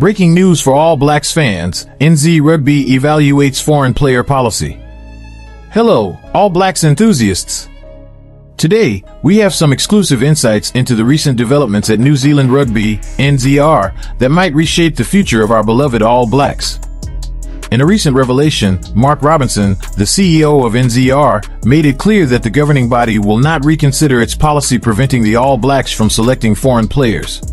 Breaking news for all Blacks fans, NZ Rugby evaluates foreign player policy. Hello, All Blacks enthusiasts. Today, we have some exclusive insights into the recent developments at New Zealand Rugby, NZR, that might reshape the future of our beloved All Blacks. In a recent revelation, Mark Robinson, the CEO of NZR, made it clear that the governing body will not reconsider its policy preventing the All Blacks from selecting foreign players.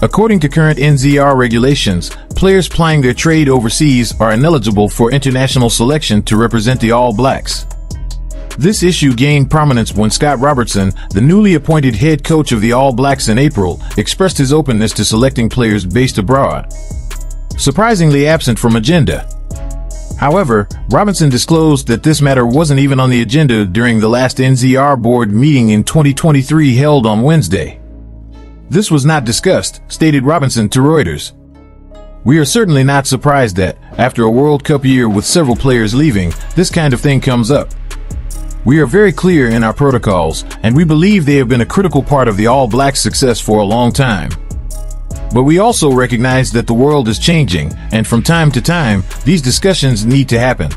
According to current NZR regulations, players plying their trade overseas are ineligible for international selection to represent the All Blacks. This issue gained prominence when Scott Robertson, the newly appointed head coach of the All Blacks in April, expressed his openness to selecting players based abroad. Surprisingly absent from agenda. However, Robinson disclosed that this matter wasn't even on the agenda during the last NZR board meeting in 2023 held on Wednesday. This was not discussed, stated Robinson to Reuters. We are certainly not surprised that, after a World Cup year with several players leaving, this kind of thing comes up. We are very clear in our protocols, and we believe they have been a critical part of the All Blacks' success for a long time. But we also recognize that the world is changing, and from time to time, these discussions need to happen.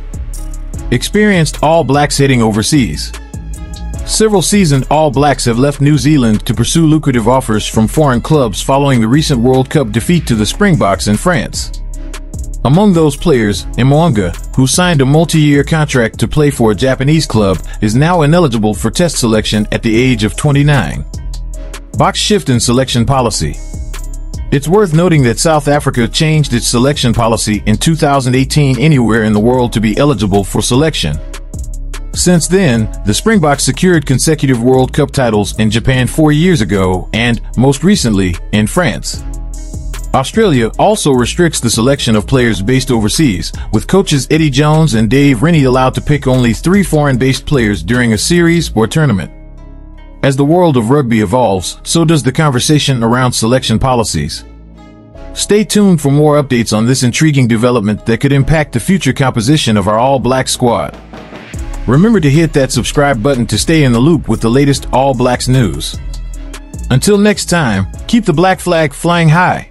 Experienced All Blacks heading overseas. Several seasoned All Blacks have left New Zealand to pursue lucrative offers from foreign clubs following the recent World Cup defeat to the Springboks in France. Among those players, Mo'unga, who signed a multi-year contract to play for a Japanese club, is now ineligible for test selection at the age of 29. Boks shift in selection policy. It's worth noting that South Africa changed its selection policy in 2018 anywhere in the world to be eligible for selection. Since then, the Springboks secured consecutive World Cup titles in Japan four years ago and, most recently, in France. Australia also restricts the selection of players based overseas, with coaches Eddie Jones and Dave Rennie allowed to pick only three foreign-based players during a series or tournament. As the world of rugby evolves, so does the conversation around selection policies. Stay tuned for more updates on this intriguing development that could impact the future composition of our All Black squad. Remember to hit that subscribe button to stay in the loop with the latest All Blacks news. Until next time, keep the black flag flying high.